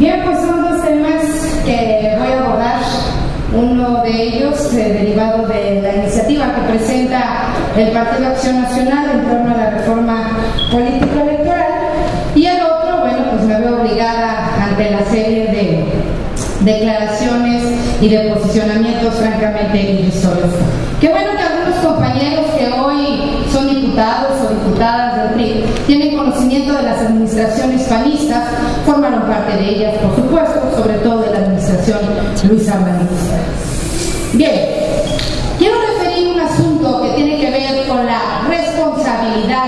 Bien, pues son dos temas que voy a abordar. Uno de ellos eh, derivado de la iniciativa que presenta el Partido Acción Nacional en torno a la reforma político-electoral y el otro, bueno, pues me veo obligada ante la serie de declaraciones y de posicionamientos francamente irrisorios. Qué bueno que algunos compañeros que hoy son diputados o diputadas del PRI tienen conocimiento de las administraciones panistas, formaron parte de ellas, por supuesto, sobre todo de la administración Luis Armando. Bien, quiero referir un asunto que tiene que ver con la responsabilidad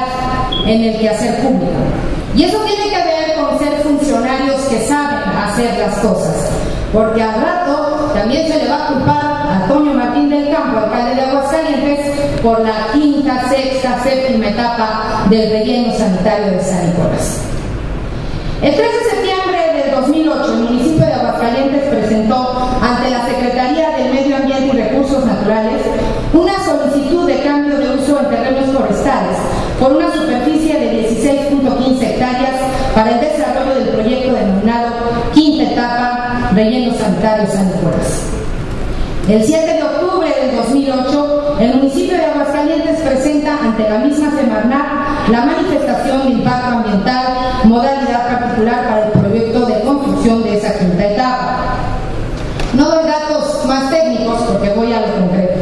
en el quehacer público. Y eso tiene que ver con ser funcionarios que saben hacer las cosas. Porque al rato también se le va a culpar a Antonio Martín del Campo, alcalde de Aguascalientes, por la quinta, sexta, séptima etapa del relleno sanitario de San Nicolás. El 3 de septiembre del 2008, el municipio de Aguascalientes presentó ante la Secretaría del Medio Ambiente y Recursos Naturales una solicitud de cambio de uso en terrenos forestales por una superficie de 16.15 hectáreas para el desarrollo del proyecto denominado Quinta Etapa Relleno Sanitario San Nicolás. El 7 de octubre del 2008, el municipio de Presenta ante la misma Semarnat la manifestación de impacto ambiental, modalidad particular para el proyecto de construcción de esa quinta etapa. No doy datos más técnicos porque voy a lo concreto.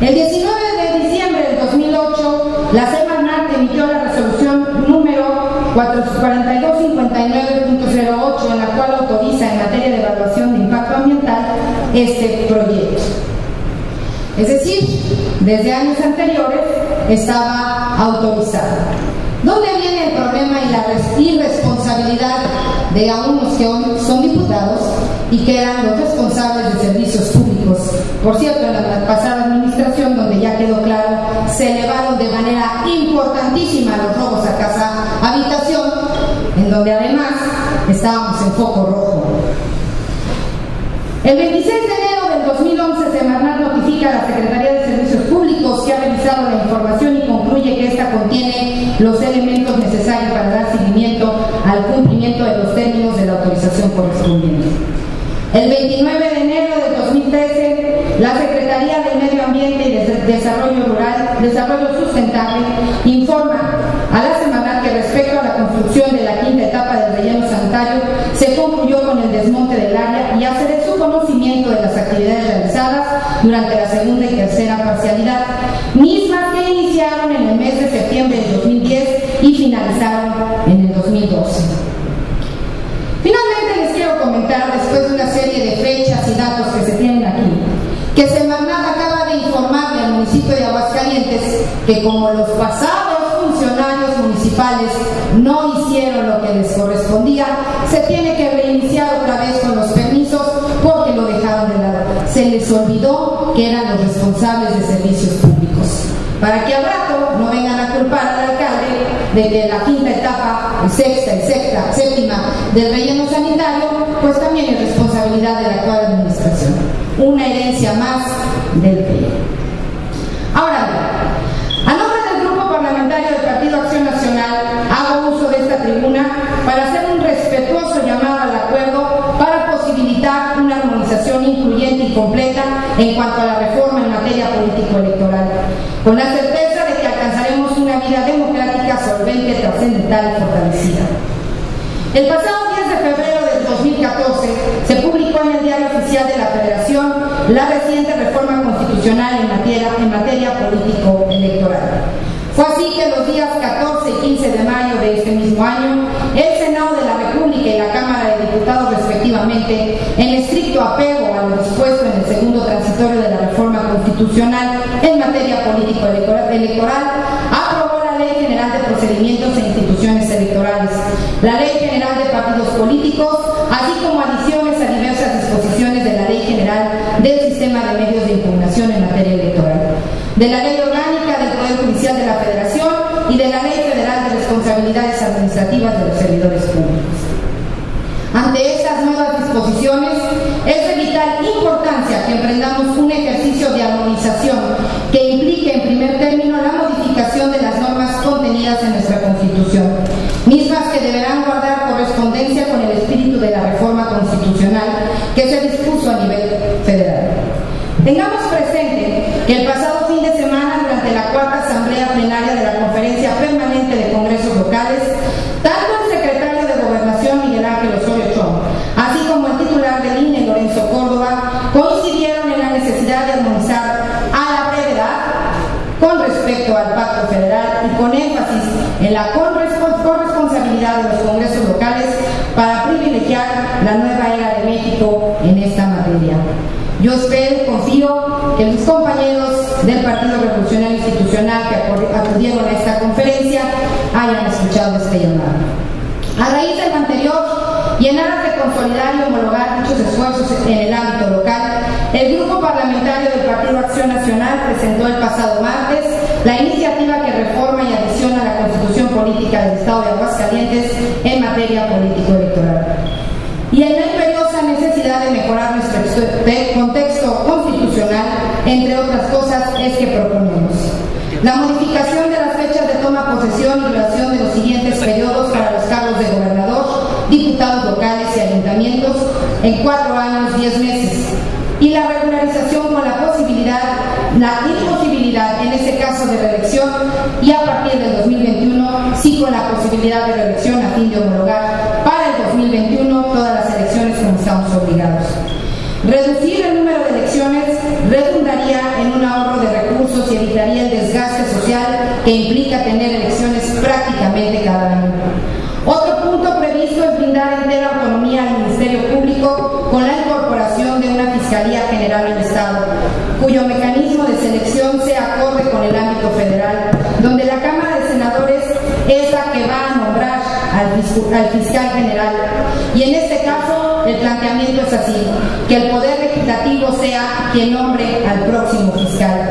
El 19 de diciembre del 2008, la Semarnat emitió la resolución número 4259.08 en la cual autoriza en materia de evaluación de impacto ambiental este proyecto. Es decir, desde años anteriores estaba autorizado. ¿Dónde viene el problema y la irresponsabilidad de algunos que hoy son diputados y que eran los responsables de servicios públicos? Por cierto, en la pasada administración, donde ya quedó claro, se elevaron de manera importantísima los robos a casa habitación, en donde además estábamos en foco rojo. El 26 de enero del 2011, Semarnat notifica a la Secretaría de información y concluye que esta contiene los elementos necesarios para dar seguimiento al cumplimiento de los términos de la autorización correspondiente. El 29 de enero del 2013, la Secretaría del Medio Ambiente y de Desarrollo Rural, Desarrollo Sustentable, informa a la Semarnat que respecto a la construcción de la quinta etapa del relleno sanitario, se concluyó con el desmonte del área y hace de su conocimiento de las actividades realizadas durante la segunda y tercera parcialidad, mismas que iniciaron en el mes de septiembre del 2010 y finalizaron en el 2012. Finalmente les quiero comentar, después de una serie de fechas y datos que se tienen aquí, que Semarnat acaba de informarle al municipio de Aguascalientes que como los pasados funcionarios municipales no hicieron lo que les correspondía, se tiene que de que la quinta etapa, sexta sexta, séptima del relleno sanitario, pues también es responsabilidad de la actual administración. Una herencia más del PRI. Ahora a nombre del Grupo Parlamentario del Partido Acción Nacional, hago uso de esta tribuna para hacer un respetuoso llamado al acuerdo para posibilitar una armonización incluyente y completa en cuanto a la reforma en materia político-electoral, con la y fortalecida. El pasado 10 de febrero del 2014 se publicó en el Diario Oficial de la Federación la reciente reforma constitucional en materia, en materia político-electoral. Fue así que los días 14 y 15 de mayo de este mismo año, el Senado de la República y la Cámara de Diputados respectivamente, en estricto apego a lo dispuesto en el segundo transitorio de la reforma constitucional en materia político-electoral, aprobó la Ley General de Procedimientos e Instituciones Electorales, la Ley General de Partidos Políticos, así como adiciones a diversas disposiciones de la Ley General del Sistema de Medios de Impugnación en materia electoral, de la Ley Orgánica del Poder Judicial de la Federación y de la Ley Federal de Responsabilidades Administrativas de los Servidores Públicos. Ante estas nuevas disposiciones, es de vital importancia que emprendamos un ejercicio de armonización que implique en primer término la modificación de las normas contenidas en nuestra Constitución, mismas que deberán guardar Federal. Tengamos presente que el pasado fin de semana, durante la cuarta asamblea plenaria de la Conferencia Permanente de Congresos Locales, tanto el secretario de Gobernación, Miguel Ángel Osorio Chong, así como el titular del INE, Lorenzo Córdoba, coincidieron en la necesidad de armonizar a la brevedad con respecto al Pacto Federal y con énfasis en la corresponsabilidad de los congresos locales para privilegiar la nueva era de México en esta materia. Yo espero confío que mis compañeros del Partido Revolucionario Institucional que acudieron a esta conferencia hayan escuchado este llamado. A raíz del anterior, y en aras de consolidar y homologar dichos esfuerzos en el ámbito local, el Grupo Parlamentario del Partido Acción Nacional presentó el pasado martes la iniciativa que reforma y adiciona la Constitución Política del Estado de Aguascalientes en materia político-electoral. Y en la imperiosa necesidad de mejorar nuestro entre otras cosas, es que proponemos la modificación de las fechas de toma posesión y duración de los siguientes periodos para los cargos de gobernador, diputados locales y ayuntamientos en cuatro años, diez meses. Y la regularización con la posibilidad, la imposibilidad en ese caso de reelección y a partir del 2021 sí con la posibilidad de reelección a fin de homologar para el 2021 todas las elecciones como estamos obligados. Reducir el número de elecciones redundaría en un ahorro de recursos y evitaría el desgaste social que implica tener elecciones prácticamente cada año. Otro punto previsto es brindar entera autonomía al Ministerio Público con la incorporación de una Fiscalía General del Estado, cuyo mecanismo de selección sea acorde con el ámbito federal, donde la Cámara de Senadores es la que va a nombrar al, fiscal general. Y en este caso el planteamiento es así, que el Poder Legislativo sea quien nombre al próximo fiscal.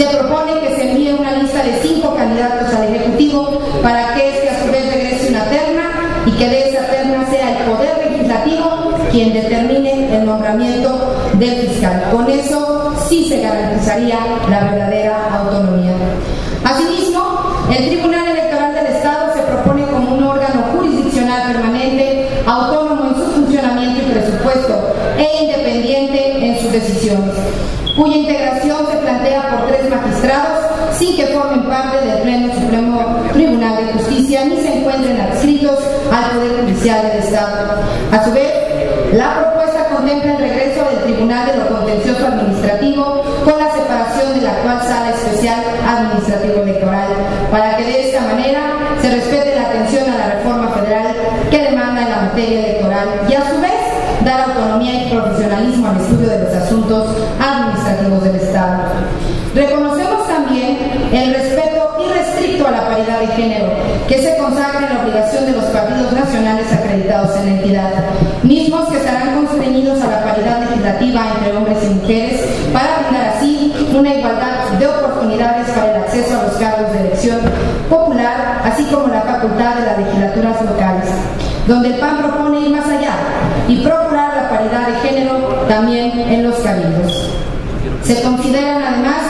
Se propone que se envíe una lista de cinco candidatos al Ejecutivo para que este a su vez regrese una terna y que de esa terna sea el Poder Legislativo quien determine el nombramiento del fiscal. Con eso sí se garantizaría la verdadera autonomía. Asimismo, el Tribunal Electoral del Estado se propone como un órgano jurisdiccional permanente, autónomo en su funcionamiento y presupuesto e independiente en sus decisiones, cuya integración se plantea por tres magistrados sin que formen parte del Pleno Supremo Tribunal de Justicia ni se encuentren adscritos al Poder Judicial del Estado. A su vez, la propuesta contempla el regreso del Tribunal de lo Contencioso Administrativo con la separación de la actual Sala Especial Administrativo Electoral, para que de esta manera se respete la atención a la reforma federal que demanda en la materia electoral y a su vez dar autonomía y profesionalismo al estudio de los asuntos administrativos del Estado. Reconocemos también el respeto irrestricto a la paridad de género que se consagra en la obligación de los partidos nacionales acreditados en la entidad, mismos que estarán constreñidos a la paridad legislativa entre hombres y mujeres para brindar así una igualdad de oportunidades para el acceso a los cargos de elección popular, así como la facultad de las legislaturas locales, donde el PAN propone ir más allá y procurar la paridad de género también en los cabildos. Se consideran además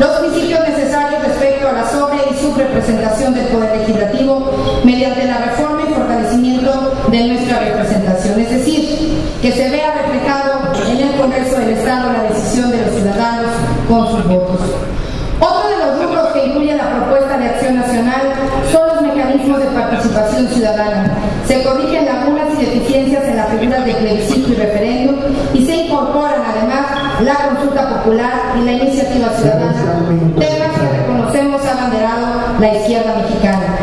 los principios necesarios respecto a la sobre y subrepresentación del Poder Legislativo mediante la reforma y fortalecimiento de nuestra representación, es decir, que se vea reflejado en el Congreso del Estado la decisión de los ciudadanos con sus votos. Otro de los grupos que incluye la propuesta de acción nacional son los mecanismos de participación ciudadana. Se corrigen lagunas y deficiencias en las figuras de plebiscito y referéndum y se incorporan además la consulta popular y la iniciativa ciudadana, temas que reconocemos ha abanderado la izquierda mexicana.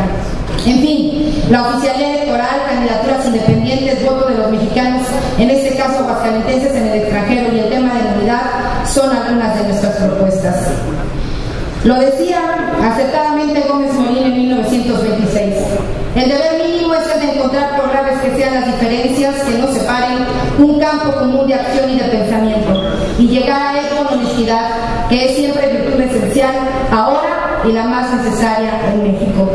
En fin, la oficialidad electoral, candidaturas independientes, voto de los mexicanos, en este caso aguascalentenses en el extranjero y el tema de la unidad son algunas de nuestras propuestas. Lo decía acertadamente Gómez Morín en 1926. El deber mínimo es el de encontrar programas que sean las diferencias que nos separen, un campo común de acción y de pensamiento, y llegar a él honestidad, que es siempre virtud esencial ahora y la más necesaria en México.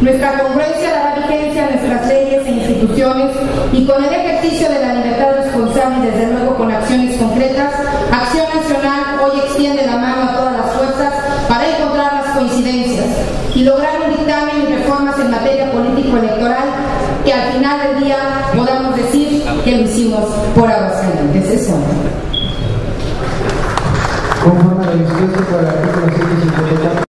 Nuestra congruencia dará vigencia a nuestras leyes e instituciones y con el ejercicio de la libertad responsable y desde luego con acciones concretas, Acción Nacional hoy extiende la mano a todas las fuerzas para encontrar las coincidencias y lograr un dictamen y reformas en materia político-electoral que al final del día podamos decir que lo hicimos por Aguascalientes. voilà I'm